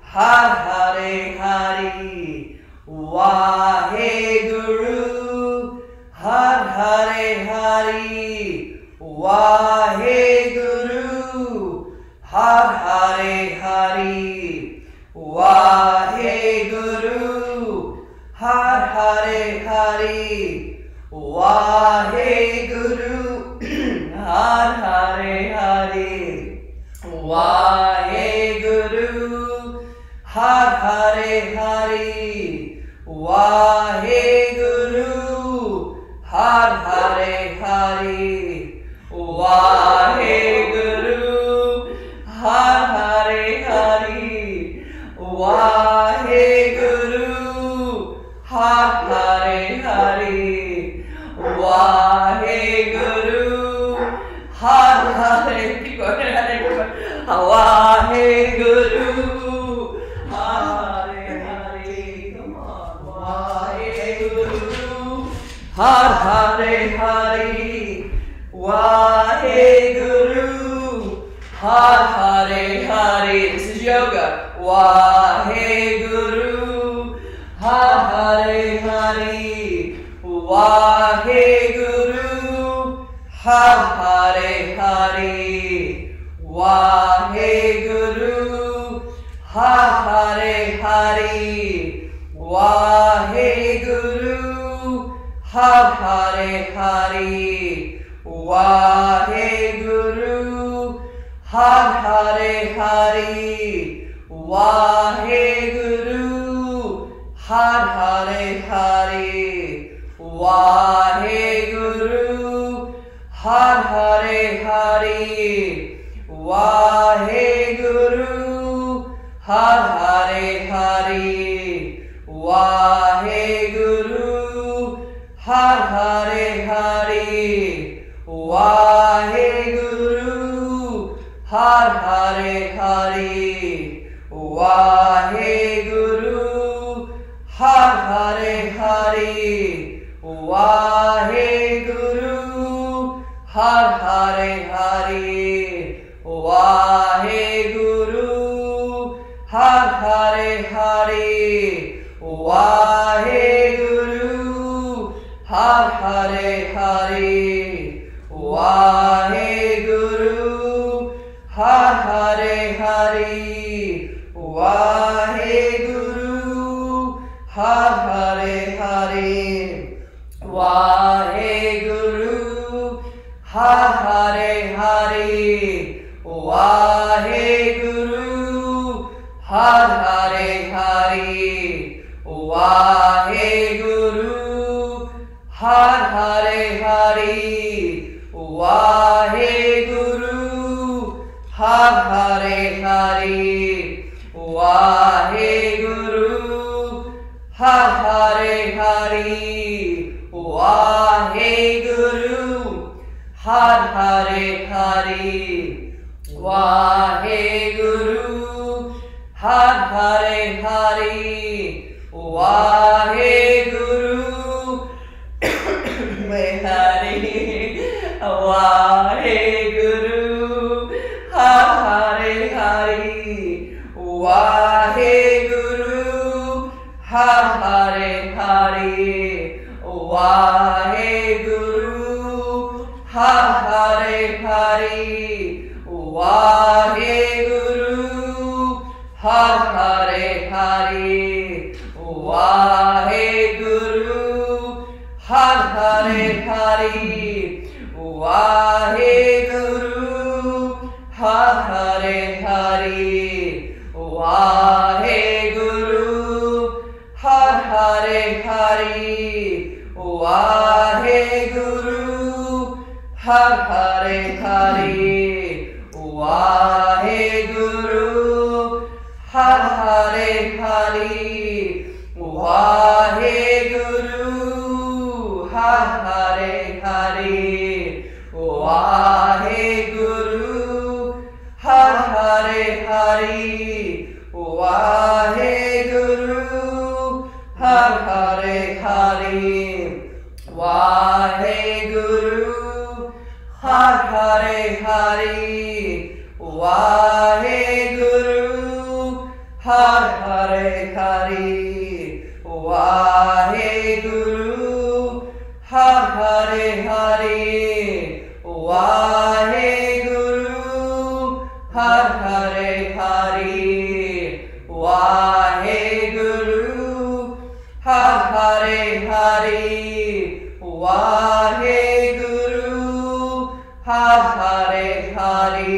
Har Hare Hari Waheguru Har Hare Hari Waheguru Har Hare Hari Waheguru Har Hare Hari Waheguru (clears throat) Har Hare Hari Waheguru Har Hare Hari Waheguru Har Hare Hari Waheguru Har Hare Hari. Waheguru Har Hare Hari Waheguru Har Hare. (laughs) Keep going, Hare Krishna. Waheguru Hare Hare. Come on. Waheguru Har Hare Hari Waheguru Har Hare Hare. This is yoga. Wahe Guru. Har Hare Hare. Wahe Guru. Har Hare Hare. Wahe Guru. Har Hare Hare. Wahe Guru. Har Hare Hare. Wahe Guru. Her Hare Hare, Wahe Guru, her Hare Hare, Wahe Guru, her Hare Hare, Wahe Guru, her Hare Hare, Wahe Guru, her Hare Hare, Wahe Guru. Har Hare Hari Waheguru Har Hare Hari Waheguru Har Hare Hari Waheguru Har Hare Hari Waheguru Har Hare Hari Waheguru हर हरे हरे वाहे गुरु हर हरे हरे वाहे गुरु हर हरे हरे वाहे गुरु हर हरे हरे वाहे गुरु हर हरे हरे वाहे गुरु हर हरे हरे वाहे गुरु हर हरे हरे वाहे गुरु हर हरे हरे वाहे गुरु हर हरे हरे वाहे गुरु हरे वाह Wahe Guru, Waheguru, Hare Hare, Waheguru, Hare Hare, Waheguru, Hare Hare, Waheguru, Hare Hare, Waheguru, Hare Har,i. Waheguru Har Hare Hari Waheguru Har Hare Hari Waheguru Har Hare Hari Waheguru Har Hare Hari Waheguru Har Hare Hari Waheguru Har Hare Hari Waheguru Har Hare Hari Waheguru Har Hare Hari Waheguru Har Hare Hari Waheguru Har Hare Hari Waheguru, Hare Hare,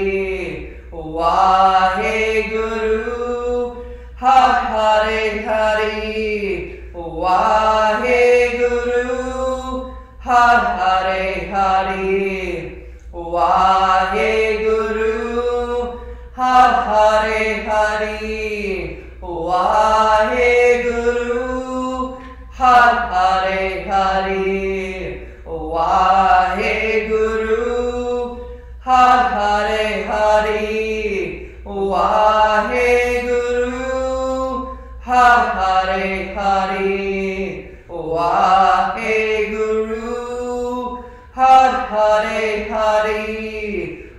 Waheguru, Hare Hare, Waheguru, Hare Hare, Waheguru, Hare Hare, Waheguru. Har Hare Hare Wahe Guru. Har Hare Hare Wahe Guru. Har Hare Hare Wahe Guru. Har Hare Hare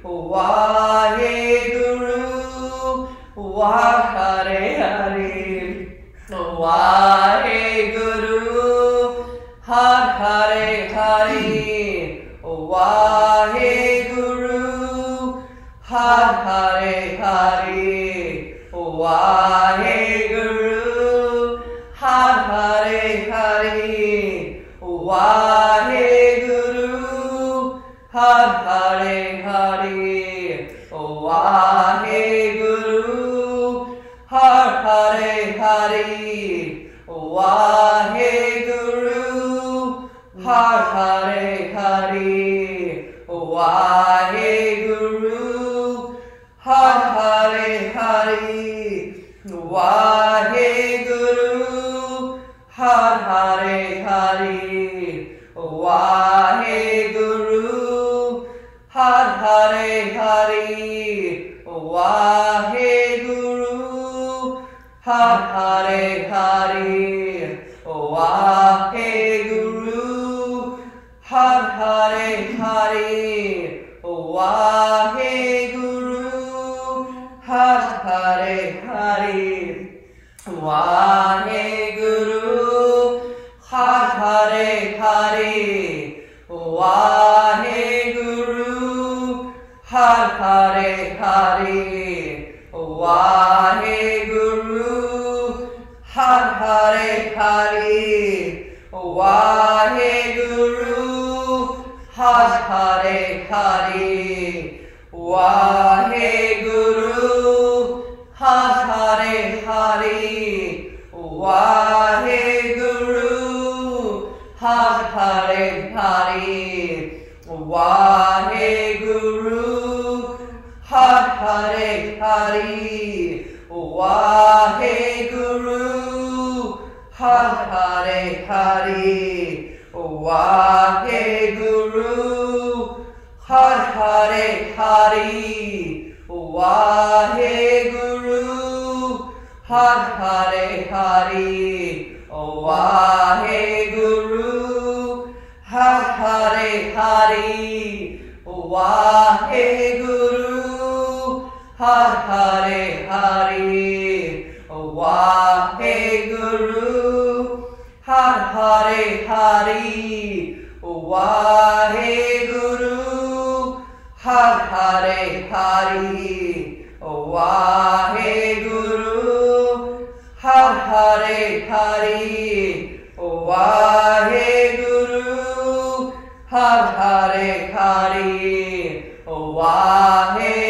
Wahe Guru. Wahare Hare Waheguru Har Hare Hari Waheguru Har Hare Hari Waheguru 와. Waheguru Har Hare Hari Waheguru Har Hare Hari Waheguru Har Hare Hari Waheguru Har Hare Hari Waheguru Har Hare Hari Waheguru Har Hare Hari Waheguru Har Hare Hari Waheguru Har Hare Hari Waheguru Har Hare Hari Waheguru Har Hare Hari Waheguru Har Hare Hari Waheguru Har Hare Hari Waheguru Har Hare Hari Waheguru Har Hare Hari Waheguru Har Hare Hari Waheguru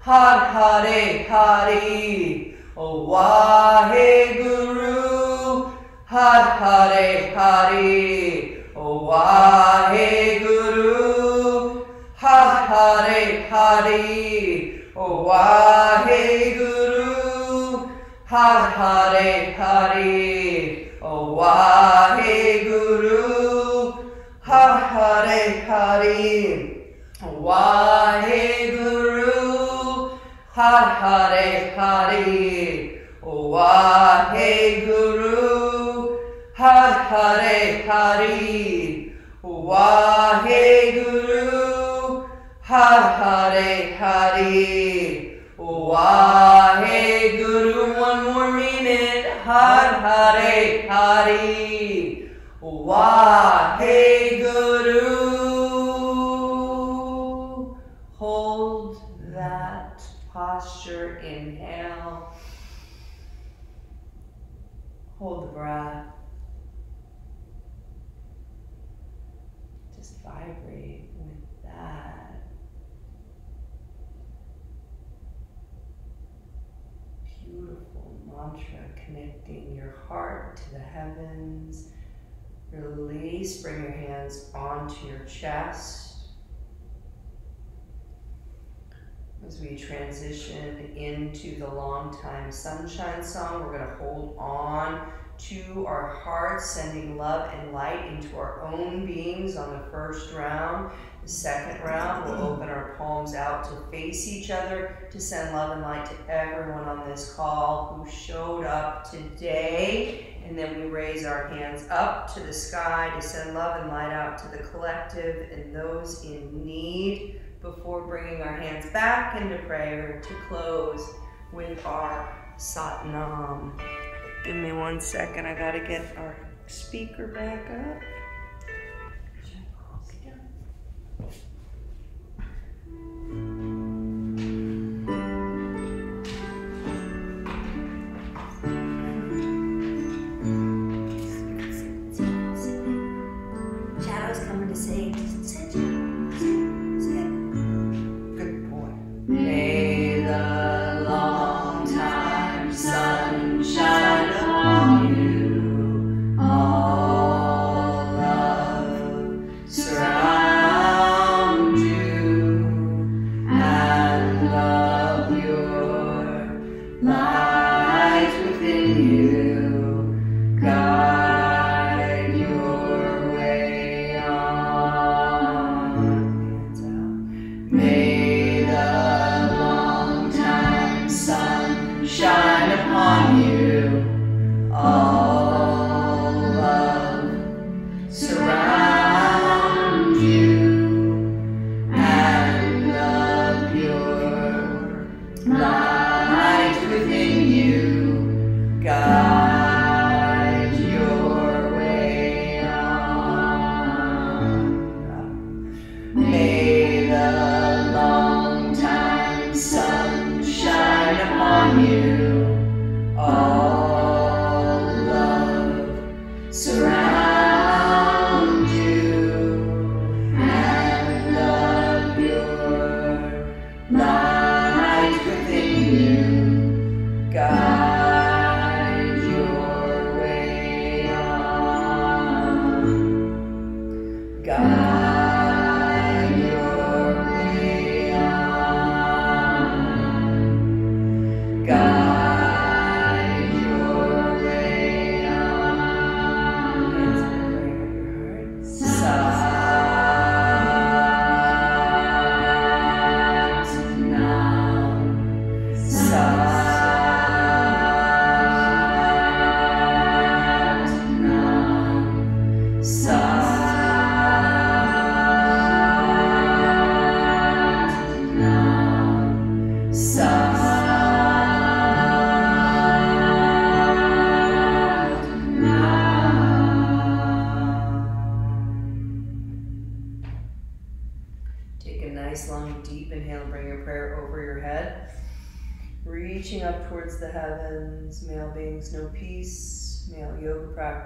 Har Hare Hari Waheguru Har Hare Hari Waheguru Har Hare Hari Waheguru. Har Hare Hari. Waheguru. Har Hare Hari. Waheguru. Har Hare Hari. Waheguru. Har Hare Hari. Waheguru. Har Hare Hari. Waheguru. One more minute. Har Hare Hari. Waheguru. Hold that posture. Inhale. Hold the breath. Just vibrate with that. Beautiful mantra connecting your heart to the heavens. Release, bring your hands onto your chest. As we transition into the long time sunshine song, we're going to hold on to our hearts, sending love and light into our own beings on the first round. The second round, we'll open our palms out to face each other to send love and light to everyone on this call who showed up today. And then we raise our hands up to the sky to send love and light out to the collective and those in need before bringing our hands back into prayer to close with our Satnam. Give me one second, I gotta get our speaker back up.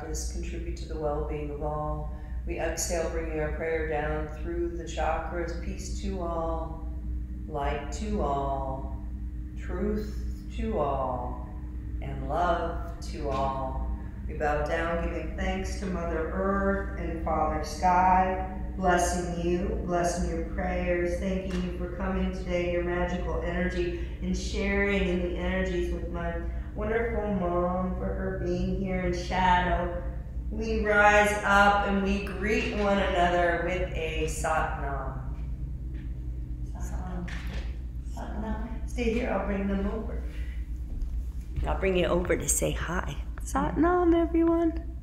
Practice, contribute to the well being of all. We exhale, bringing our prayer down through the chakras, peace to all, light to all, truth to all, and love to all. We bow down, giving thanks to Mother Earth and Father Sky blessing you, blessing your prayers, thanking you for coming today, your magical energy, and sharing in the energies with my wonderful mom for her being here in shadow. We rise up and we greet one another with a Satnam. Satnam. Satnam. Stay here, I'll bring them over. I'll bring you over to say hi. Satnam, everyone.